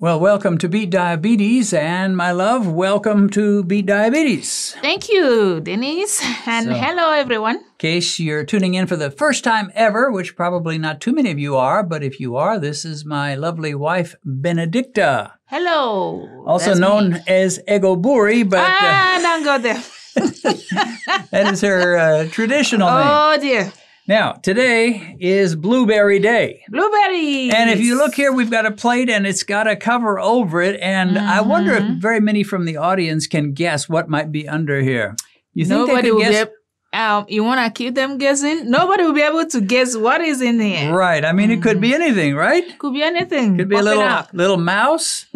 Well, welcome to Beat Diabetes, and my love, welcome to Beat Diabetes. Thank you, Dennis. And So- hello, everyone. In case you're tuning in for the first time ever, which probably not too many of you are, but if you are, this is my lovely wife, Benedicta, Hello. also known me. as Ego Buri, but uh, Ah, don't go there. that is her uh, traditional name. Oh, dear. Now, today is Blueberry Day. Blueberries. And if you look here, we've got a plate and it's got a cover over it. And I wonder if Mm-hmm. very many from the audience can guess what might be under here. You think nobody they be guess? um, you want to keep them guessing? Nobody will be able to guess what is in there. Right. I mean, it could be anything, right? Could be anything. Could be a Pop little little mouse.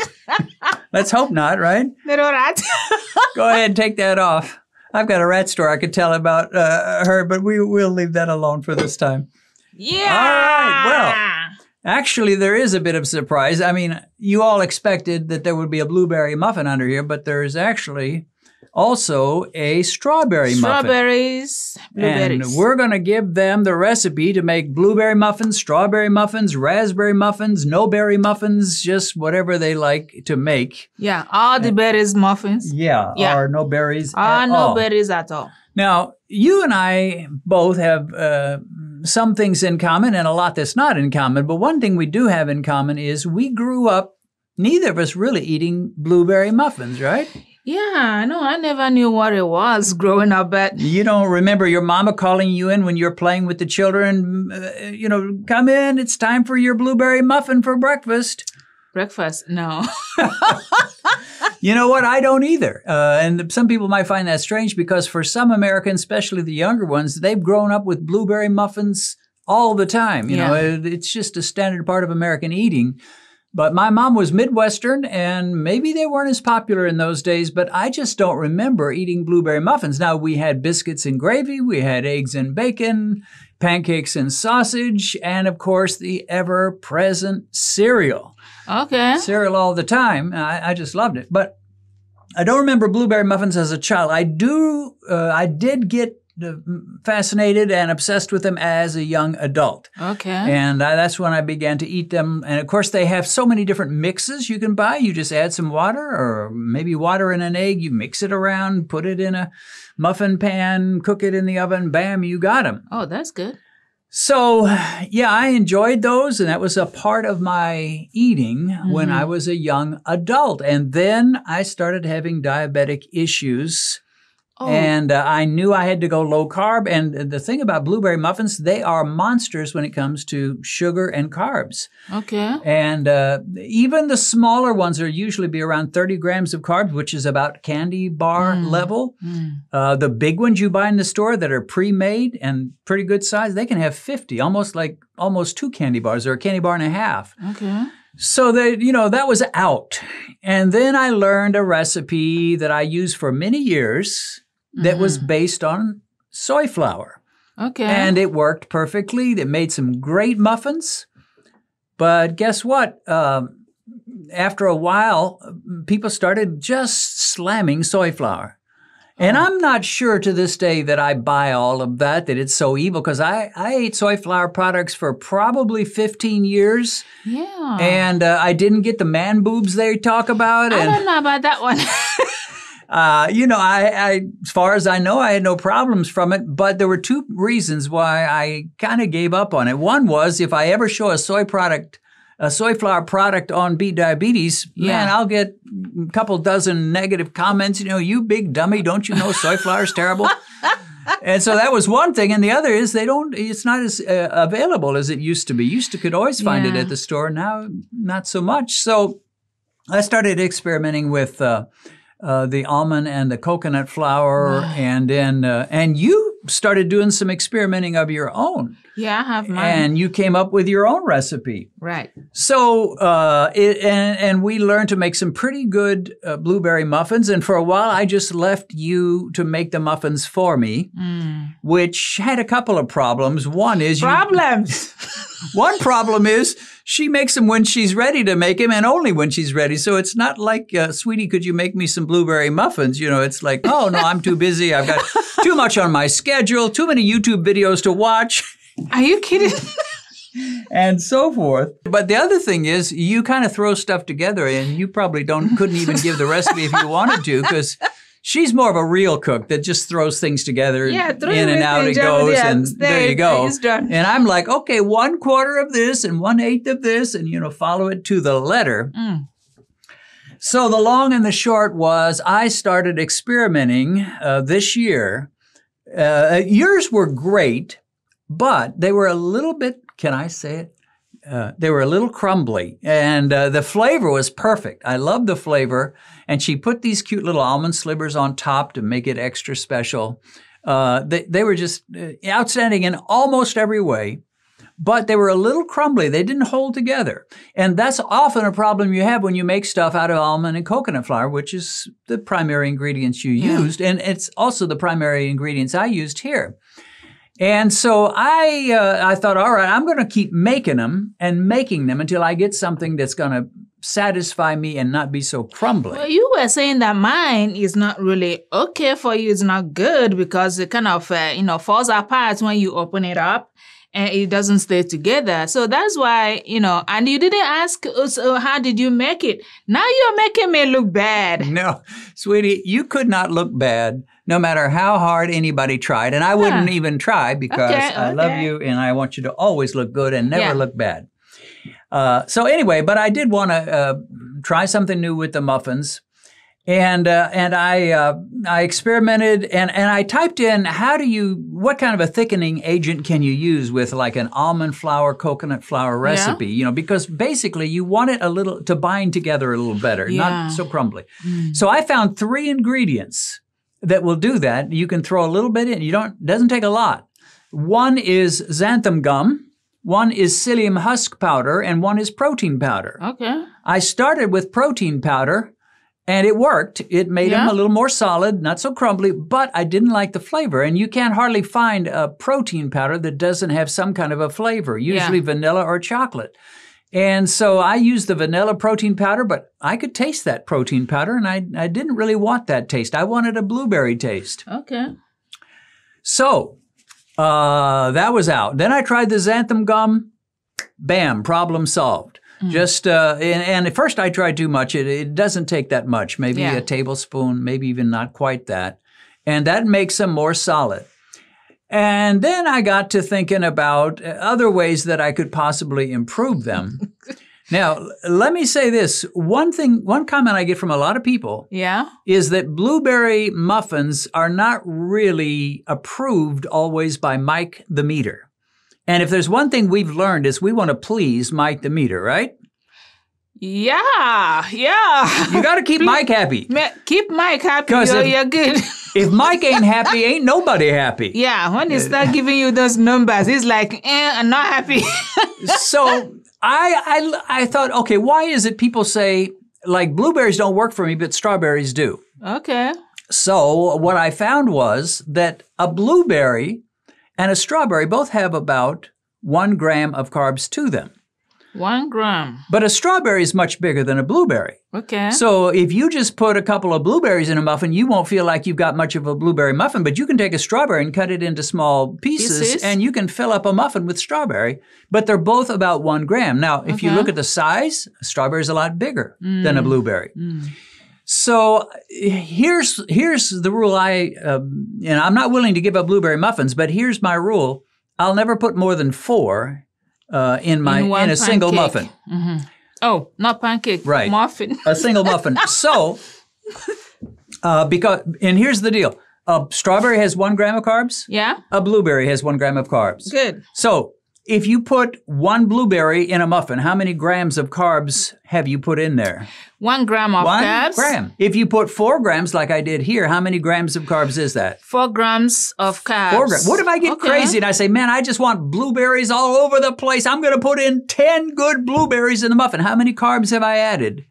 Let's hope not, right? Little rat. Go ahead and take that off. I've got a rat story I could tell about uh, her, but we will leave that alone for this time. yeah. All right. Well, Actually, there is a bit of surprise. I mean, you all expected that there would be a blueberry muffin under here, but there is actually also a strawberry muffin. Strawberries. Blueberries. And we're going to give them the recipe to make blueberry muffins, strawberry muffins, raspberry muffins, no berry muffins, just whatever they like to make. yeah, all the berries muffins. Yeah, Yeah. or no berries Ah, at no all. berries at all. Now, you and I both have uh, some things in common and a lot that's not in common. But one thing we do have in common is we grew up, neither of us really eating blueberry muffins, right? Yeah, no, I never knew what it was growing up, but You don't remember your mama calling you in when you're playing with the children, uh, you know, come in, it's time for your blueberry muffin for breakfast. breakfast, no. You know what? I don't either. Uh, and some people might find that strange because for some Americans, especially the younger ones, they've grown up with blueberry muffins all the time. You know, it, it's just a standard part of American eating. But my mom was Midwestern, and maybe they weren't as popular in those days, but I just don't remember eating blueberry muffins. Now, we had biscuits and gravy, we had eggs and bacon, pancakes and sausage, and of course, the ever present cereal Okay. cereal all the time. I, I just loved it. But I don't remember blueberry muffins as a child. I do. Uh, I did get fascinated and obsessed with them as a young adult, Okay. and I, that's when I began to eat them. And of course, they have so many different mixes you can buy. You just add some water, or maybe water and an egg. You mix it around, put it in a muffin pan, cook it in the oven. Bam, you got them. oh, that's good. So, yeah, I enjoyed those, and that was a part of my eating when mm-hmm. I was a young adult. And then I started having diabetic issues, Oh, and uh, I knew I had to go low carb. And the thing about blueberry muffins, they are monsters when it comes to sugar and carbs. okay. And uh, even the smaller ones are usually be around 30 grams of carbs, which is about candy bar level. Uh, the big ones you buy in the store that are pre-made and pretty good size, they can have 50, almost like almost two candy bars or a candy bar and a half. Okay. So that you know that was out, and then I learned a recipe that I used for many years that was based on soy flour, Okay. and it worked perfectly. It made some great muffins, but guess what? Um, after a while, people started just slamming soy flour. And I'm not sure to this day that I buy all of that, that it's so evil, because I, I ate soy flour products for probably 15 years, yeah. and uh, I didn't get the man boobs they talk about. I And, don't know about that one. uh, you know, I, I, as far as I know, I had no problems from it, but there were two reasons why I kind of gave up on it. One was if I ever show a soy product, a soy flour product on Beat Diabetes, man, I'll get a couple dozen negative comments. You know, you big dummy, don't you know soy flour is terrible? and so that was one thing, and the other is they don't. It's not as uh, available as it used to be. Used to could always find it at the store. Now, not so much. So I started experimenting with uh, uh, the almond and the coconut flour, and then uh, and you started doing some experimenting of your own, yeah, I have mine. and you came up with your own recipe. right. So, uh, it, and, and we learned to make some pretty good uh, blueberry muffins. And for a while, I just left you to make the muffins for me, which had a couple of problems. One is you, Problems. one problem is she makes them when she's ready to make them, and only when she's ready. So it's not like, uh, sweetie, could you make me some blueberry muffins? You know, it's like, oh no, I'm too busy. I've got too much on my schedule, too many YouTube videos to watch. Are you kidding? and so forth. But the other thing is, you kind of throw stuff together, and you probably don't couldn't even give the recipe if you wanted to, because she's more of a real cook that just throws things together. Yeah, throw in and out it goes, yeah, and stay, there you go. And I'm like, okay, one quarter of this and one eighth of this, and you know, follow it to the letter. Mm. So the long and the short was, I started experimenting uh, this year. Uh, yours were great, but they were a little bit. Can I say it? Uh, they were a little crumbly, and uh, the flavor was perfect. I loved the flavor, and she put these cute little almond slivers on top to make it extra special. Uh, they, they were just uh, outstanding in almost every way, but they were a little crumbly. They didn't hold together, and that's often a problem you have when you make stuff out of almond and coconut flour, which is the primary ingredients you Yeah. used, and it's also the primary ingredients I used here. And so I, uh, I thought, all right, I'm going to keep making them and making them until I get something that's going to satisfy me and not be so crumbly. Well, you were saying that mine is not really okay for you. It's not good because it kind of, uh, you know, falls apart when you open it up and it doesn't stay together. So that's why, you know, and you didn't ask us, uh, how did you make it? Now you're making me look bad. No, sweetie, you could not look bad no matter how hard anybody tried. And I wouldn't even try because Okay, I love you and I want you to always look good and never Yeah. look bad. Uh, so anyway, but I did want to uh, try something new with the muffins. And uh, and I uh, I experimented and, and I typed in how do you what kind of a thickening agent can you use with like an almond flour coconut flour recipe you know because basically you want it a little to bind together a little better Yeah. not so crumbly so I found three ingredients that will do that. You can throw a little bit in. You don't doesn't take a lot. One is xanthan gum, one is psyllium husk powder, and one is protein powder. Okay. I started with protein powder and it worked. It made them a little more solid, not so crumbly, but I didn't like the flavor. And you can't hardly find a protein powder that doesn't have some kind of a flavor, usually vanilla or chocolate. And so I used the vanilla protein powder, but I could taste that protein powder and I, I didn't really want that taste. I wanted a blueberry taste. Okay. So uh, that was out. Then I tried the xanthan gum. Bam, problem solved. Just uh, and, and at first I tried too much. It, it doesn't take that much. Maybe Yeah. a tablespoon, maybe even not quite that, and that makes them more solid. And then I got to thinking about other ways that I could possibly improve them. now, let me say this: one thing, one comment I get from a lot of people Yeah. is that blueberry muffins are not really approved always by Mike the Meter. And if there's one thing we've learned is we want to please Mike the Meter, right? Yeah. Yeah. You got to keep Mike happy. Ma- Keep Mike happy. You're, if- you're good. If Mike ain't happy, ain't nobody happy. yeah. When they start giving you those numbers, it's like, eh, I'm not happy. So I, I I thought, okay, why is it people say like blueberries don't work for me, but strawberries do? okay. So what I found was that a blueberry and a strawberry both have about one gram of carbs to them. One gram. But a strawberry is much bigger than a blueberry. Okay. So if you just put a couple of blueberries in a muffin, you won't feel like you've got much of a blueberry muffin, but you can take a strawberry and cut it into small pieces, Pieces. and you can fill up a muffin with strawberry, but they're both about one gram. Now, if you look at the size, a strawberry is a lot bigger than a Mm. blueberry. Mm. So here's here's the rule. I um, and I'm not willing to give up blueberry muffins, but here's my rule: I'll never put more than four uh, in my in, one a single muffin. Mhm. Oh, not pancake. Right. Muffin. A single muffin. So, uh, because and here's the deal: a strawberry has one gram of carbs. Yeah. A blueberry has one gram of carbs. Good. So. If you put one blueberry in a muffin, how many grams of carbs have you put in there? One gram of One carbs. gram. If you put four grams, like I did here, how many grams of carbs is that? Four grams of carbs. Four grams. What if I get Okay. crazy and I say, man, I just want blueberries all over the place. I'm going to put in 10 good blueberries in the muffin. How many carbs have I added?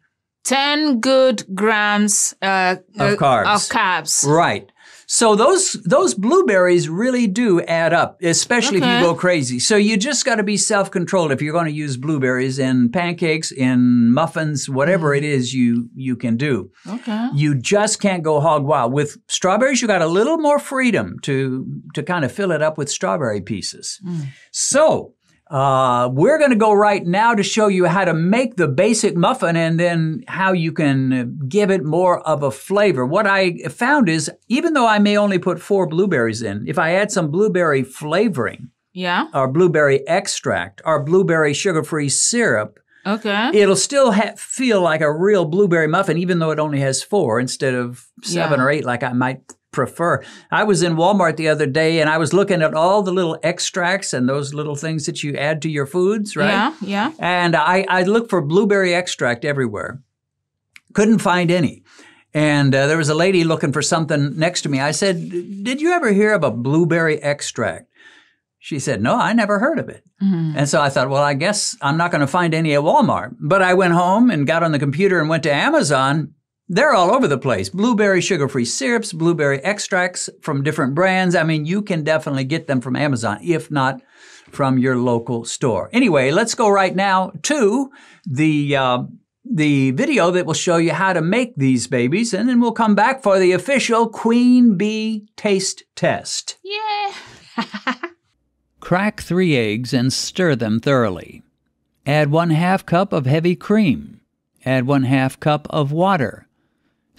10 good grams uh, Of uh, carbs. Of carbs. Right. So those those blueberries really do add up, especially if you go crazy. So you just got to be self-controlled if you're going to use blueberries in pancakes, in muffins, whatever mm-hmm. it is you you can do. Okay. You just can't go hog wild. With strawberries, you got a little more freedom to to kind of fill it up with strawberry pieces. Mm. So Uh, we're going to go right now to show you how to make the basic muffin and then how you can give it more of a flavor. What I found is even though I may only put four blueberries in, if I add some blueberry flavoring Yeah. or blueberry extract or blueberry sugar-free syrup, Okay. it'll still ha- feel like a real blueberry muffin, even though it only has four instead of seven Yeah. or eight, like I might prefer. I was in Walmart the other day and I was looking at all the little extracts and those little things that you add to your foods, right? Yeah. Yeah. And I, I looked for blueberry extract everywhere. Couldn't find any. And uh, there was a lady looking for something next to me. I said, Did you ever hear of a blueberry extract? She said, No, I never heard of it. And so I thought, Well, I guess I'm not going to find any at Walmart. But I went home and got on the computer and went to Amazon. They're all over the place. Blueberry sugar free syrups, blueberry extracts from different brands. I mean, you can definitely get them from Amazon, if not from your local store. Anyway, let's go right now to the uh, the video that will show you how to make these babies, and then we'll come back for the official Queen Bee taste test. Yeah. Crack three eggs and stir them thoroughly. Add one half cup of heavy cream. Add one half cup of water.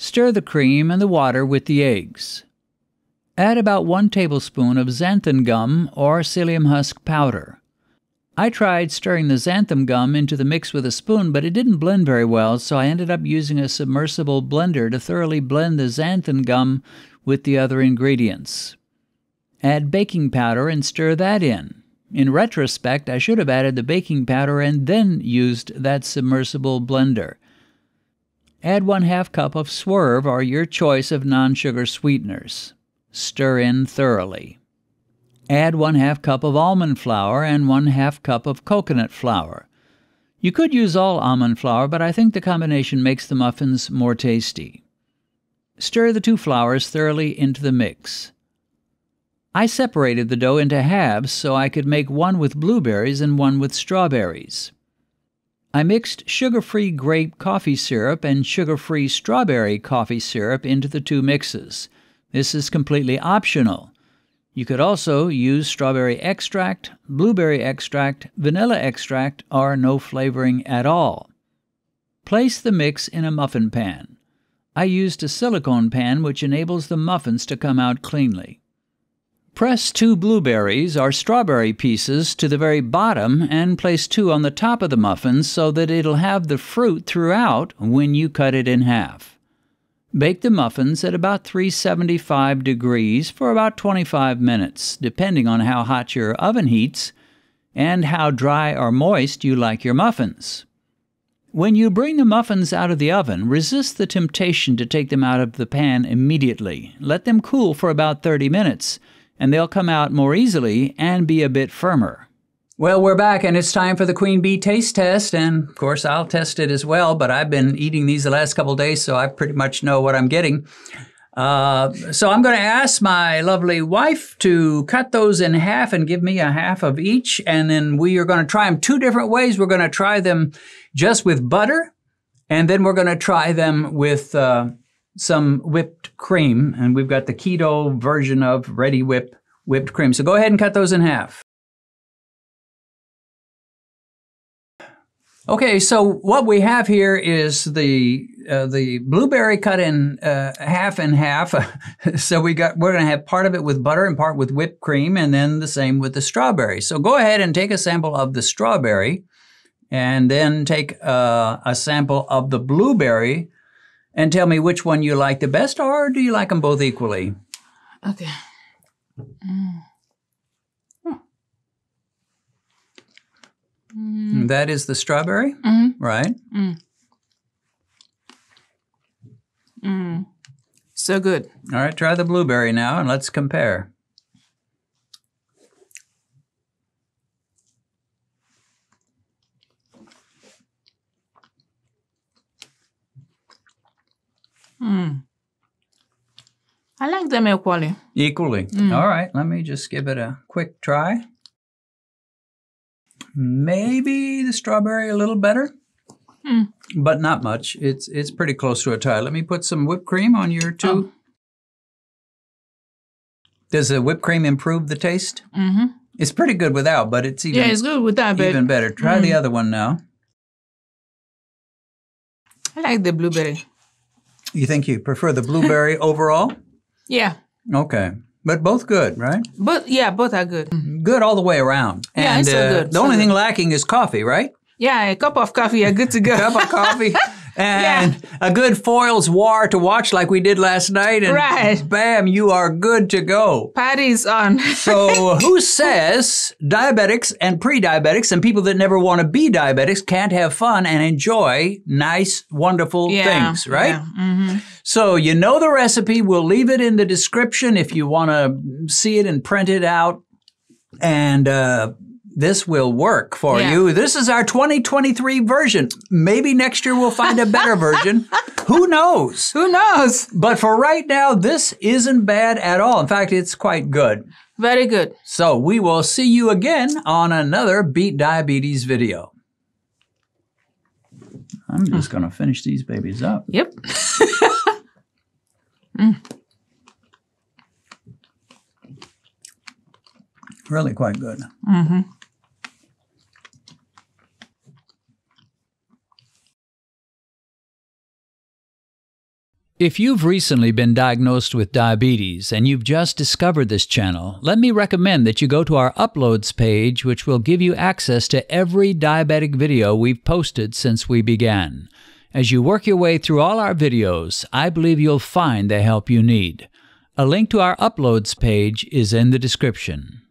Stir the cream and the water with the eggs. Add about one tablespoon of xanthan gum or psyllium husk powder. I tried stirring the xanthan gum into the mix with a spoon, but it didn't blend very well, so I ended up using a submersible blender to thoroughly blend the xanthan gum with the other ingredients. Add baking powder and stir that in. In retrospect, I should have added the baking powder and then used that submersible blender. Add one half cup of swerve or your choice of non sugar sweeteners. Stir in thoroughly. Add one half cup of almond flour and one half cup of coconut flour. You could use all almond flour, but I think the combination makes the muffins more tasty. Stir the two flours thoroughly into the mix. I separated the dough into halves so I could make one with blueberries and one with strawberries. I mixed sugar free grape coffee syrup and sugar free strawberry coffee syrup into the two mixes. This is completely optional. You could also use strawberry extract, blueberry extract, vanilla extract, or no flavoring at all. Place the mix in a muffin pan. I used a silicone pan which enables the muffins to come out cleanly. Press two blueberries or strawberry pieces to the very bottom and place two on the top of the muffin so that it'll have the fruit throughout when you cut it in half. Bake the muffins at about 375 degrees for about 25 minutes, depending on how hot your oven heats and how dry or moist you like your muffins. When you bring the muffins out of the oven, resist the temptation to take them out of the pan immediately. Let them cool for about 30 minutes, and they'll come out more easily and be a bit firmer. Well, we're back, and it's time for the Queen Bee taste test. And of course, I'll test it as well, but I've been eating these the last couple days, so I pretty much know what I'm getting. Uh, so I'm going to ask my lovely wife to cut those in half and give me a half of each. And then we are going to try them two different ways. We're going to try them just with butter, and then we're going to try them with uh, some whipped cream. And we've got the keto version of Reddi-wip whipped cream. So go ahead and cut those in half. Okay, so what we have here is the uh, the blueberry cut in uh, half and half. so we got we're going to have part of it with butter and part with whipped cream, and then the same with the strawberry. So go ahead and take a sample of the strawberry, and then take uh, a sample of the blueberry, and tell me which one you like the best, or do you like them both equally? Okay. Mm. That is the strawberry, mm-hmm. right? Mm. Mm. So good. All right, try the blueberry now, and let's compare. I like them equally. Equally. All right, let me just give it a quick try. Maybe the strawberry a little better, hmm. but not much. It's it's pretty close to a tie. Let me put some whipped cream on your two. Oh. Does the whipped cream improve the taste? Mm-hmm. It's pretty good without, but it's even yeah, it's good with that, but even better. Try the mm. other one now. I like the blueberry. You think you prefer the blueberry overall? Yeah, Okay. But both good, right? but yeah, both are good. Mm-hmm. Good all the way around. Yeah, and it's so uh, good, the so only good. thing lacking is coffee, right? Yeah, a cup of coffee, you're good to go. Cup of coffee and a good Foyle's War to watch like we did last night. And Right. bam, you are good to go. Party is on. So, who says diabetics and pre diabetics and people that never want to be diabetics can't have fun and enjoy nice, wonderful yeah, things, right? Yeah. hmm So, you know the recipe. We'll leave it in the description if you want to see it and print it out. And uh, this will work for Yeah. you. This is our 2023 version. Maybe next year we'll find a better version. Who knows? Who knows? But for right now, this isn't bad at all. In fact, it's quite good. Very good. So we will see you again on another Beat Diabetes video. I'm just hmm. going to finish these babies up. Yep. Hmm. Really quite good. Mm-hmm. If you've recently been diagnosed with diabetes and you've just discovered this channel, let me recommend that you go to our uploads page, which will give you access to every diabetic video we've posted since we began. As you work your way through all our videos, I believe you'll find the help you need. A link to our uploads page is in the description.